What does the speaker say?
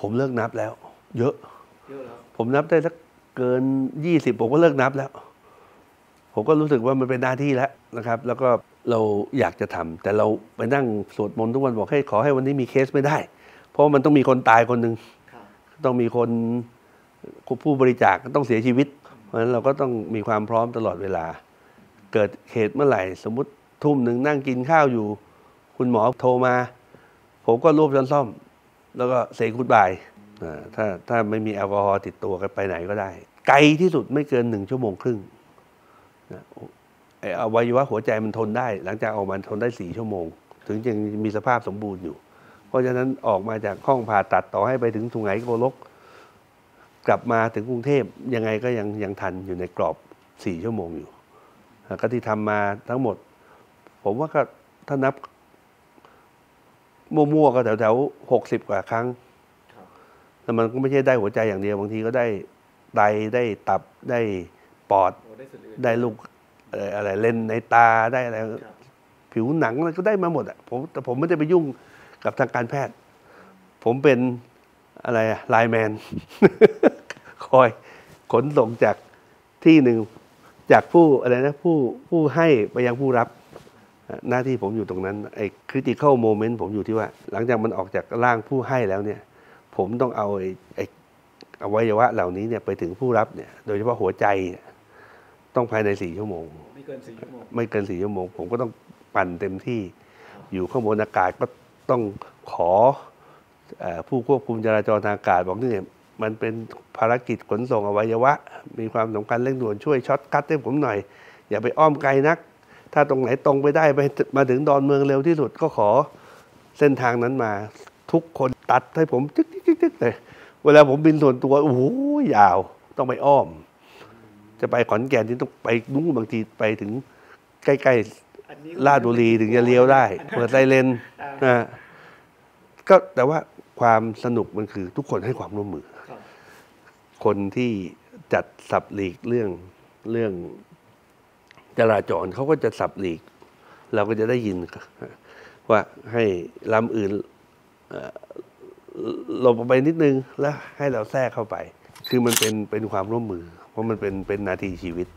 ผมเลิกนับแล้ว เยอะเยอะแล้วผมนับได้สักเกินยี่สิบผมก็เลิกนับแล้ว ผมก็รู้สึกว่ามันเป็นหน้าที่แล้วนะครับ แล้วก็เราอยากจะทำแต่เราไปนั่งสวดมนต์ทุกวันบอกให้ขอให้วันนี้มีเคสไม่ได้ เพราะมันต้องมีคนตายคนหนึ่งครับต้องมีคนผู้บริจาคต้องเสียชีวิต เพราะฉะนั้นเราก็ต้องมีความพร้อมตลอดเวลา เกิดเหตุเมื่อไหร่ สมมติทุ่มหนึ่งนั่งกินข้าวอยู่ คุณหมอโทรมา ผมก็รวบช้อนซ่อม แล้วก็เซกุดบายถ้าถ้าไม่มีแอลกอฮอล์ติดตัวกันไปไหนก็ได้ ไกลที่สุดไม่เกินหนึ่งชั่วโมงครึ่งไออวัยวะหัวใจมันทนได้ หลังจากออกมาทนได้สี่ชั่วโมง ถึงยังมีสภาพสมบูรณ์อยู่ เพราะฉะนั้นออกมาจากห้องผ่าตัดต่อให้ไปถึงสุไหงโกลก กลับมาถึงกรุงเทพยังไงก็ยังยังทันอยู่ในกรอบสี่ชั่วโมงอยู่ก็ที่ทำมาทั้งหมด ผมว่าก็ถ้านับ มั่วๆก็แถวๆหกสิบกว่าครั้งครับแต่มันก็ไม่ใช่ได้หัวใจอย่างเดียว บางทีก็ได้ไตได้ตับได้ปอดโอ้ได้ส่วนอื่นได้ลูกเอ่ออะไรเลนส์ในตาได้อะไรครับผิวหนังอะไรก็ได้มาหมดอะผมแต่ผมไม่ได้ไปยุ่งกับทางการแพทย์ ผมเป็นอะไรอะไลน์แมน คอยขนส่งจากที่หนึ่งจากผู้อะไรนะผู้ผู้ให้ไปยังผู้รับอะ หน้าที่ผมอยู่ตรงนั้นไอ้ critical moment ผมอยู่ที่ว่า หลังจากมันออกจากร่างผู้ให้แล้วเนี่ย ผมต้องเอาไอ้ไอ้อวัยวะเหล่านี้เนี่ยไปถึงผู้รับเนี่ย โดยเฉพาะหัวใจเนี่ยต้องภายในสี่ชั่วโมง ไม่เกินสี่ชั่วโมงไม่เกินสี่ชั่วโมง ผมก็ต้องปั่นเต็มที่ อยู่ข้างบนอากาศก็ต้องขอเออผู้ควบคุมจราจรทางอากาศบอกนี่มันเป็นภารกิจขนส่งอวัยวะ มีความสำคัญเร่งด่วนช่วย shortcut ให้ผมหน่อย อย่าไปอ้อมไกลนัก ถ้าตรงไหนตรงไปได้ไปมาถึงดอนเมืองเร็วที่สุดก็ขอเส้นทางนั้นมา ทุกคนตัดให้ผมจึ๊กจึ๊กจึ๊กจึ๊กเลยเวลาผมบินส่วนตัวโอ้โหยาวต้องไปอ้อม จะไปขอนแก่นที่ต้องไปนู้นบางทีไปถึงใกล้ๆอันนี้ก็ลาดบุรีถึงจะเลี้ยวได้ เปิดไซเรนอ่านะฮะก็แต่ว่าความสนุกมันคือทุกคนให้ความร่วมมือครับคนที่จัดสับหลีกเรื่องเรื่อง จราจรเขาก็จะสับหลีก เราก็จะได้ยินว่าให้ลำอื่นหลบออกไปนิดนึงแล้วให้เราแทรกเข้าไป คือมันเป็นเป็นความร่วมมือ เพราะมันเป็นเป็นนาทีชีวิต